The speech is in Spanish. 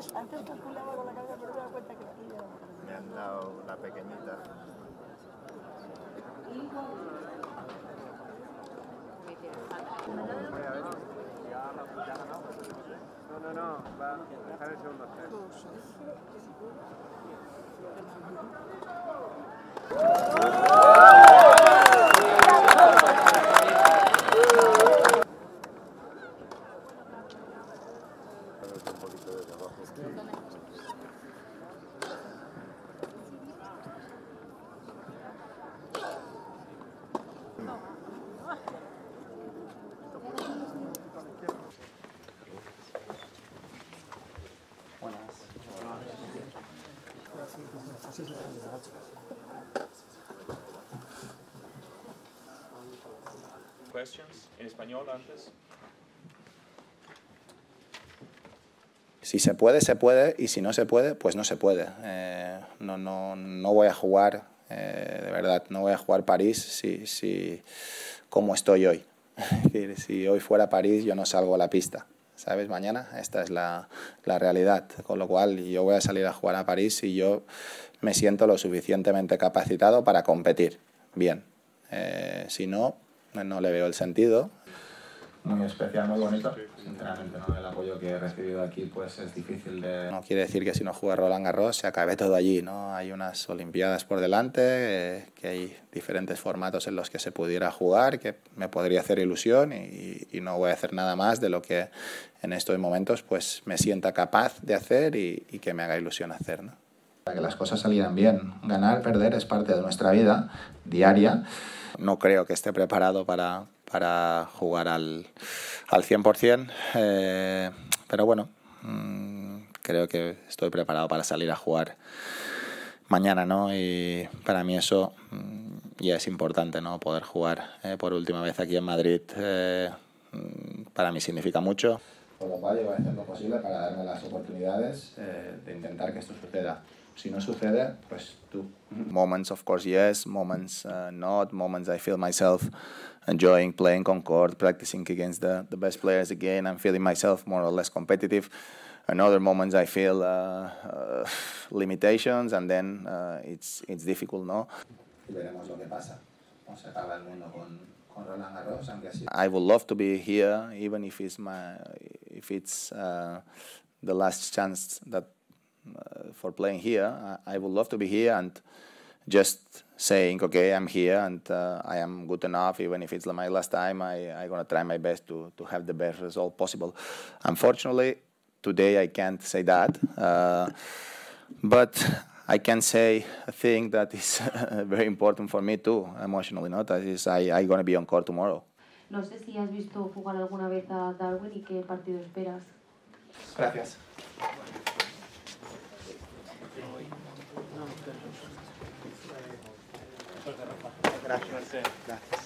Antes, antes calculaba con la cabeza, pero me daba cuenta que Me han dado una pequeñita. No, no, no, va a dejar el segundo. Questions en español antes. Si se puede, se puede, y si no se puede, pues no se puede. Eh, no, no, no voy a jugar, eh, de verdad, no voy a jugar París si, si, como estoy hoy. si hoy fuera París, yo no salgo a la pista. ¿Sabes? Mañana esta es la, la realidad. Con lo cual, yo voy a salir a jugar a París si yo me siento lo suficientemente capacitado para competir. Bien. Eh, si no, no le veo el sentido. Muy especial, muy bonito. Sinceramente, ¿no? el apoyo que he recibido aquí pues es difícil de... No quiere decir que si no juega Roland Garros se acabe todo allí. ¿no? Hay unas Olimpiadas por delante, eh, que hay diferentes formatos en los que se pudiera jugar, que me podría hacer ilusión y, y, no voy a hacer nada más de lo que en estos momentos pues me sienta capaz de hacer y, y que me haga ilusión hacer. ¿no? Para que las cosas salieran bien. Ganar, perder es parte de nuestra vida diaria. No creo que esté preparado para, para jugar al, al 100%, eh, pero bueno, mmm, creo que estoy preparado para salir a jugar mañana, ¿no? Y para mí eso mmm, ya es importante, ¿no? Poder jugar eh, por última vez aquí en Madrid, eh, para mí significa mucho. Por lo cual yo voy a hacer lo posible para darme las oportunidades eh, de intentar que esto suceda. Si no sucede, pues tú. Moments, of course, yes. Moments, uh, not. Moments I feel myself enjoying playing Concord, practicing against the, the best players again. I'm feeling myself more or less competitive. And other moments I feel uh, uh, limitations, and then uh, it's, it's difficult, no? Veremos lo que pasa. se acaba el mundo con, con Roland Garros, aunque sí. I would love to be here, even if it's my, if it's uh, the last chance that for playing here. I, I, would love to be here and just saying, okay, I'm here and uh, I am good enough. Even if it's my last time, I, I'm going to try my best to, to have the best result possible. Unfortunately, today I can't say that. Uh, but I can say a thing that is very important for me too, emotionally. Not that is I I'm going to be on court tomorrow. No sé si has visto jugar alguna vez a Darwin y qué partido esperas. Gracias. Gracias. Gracias.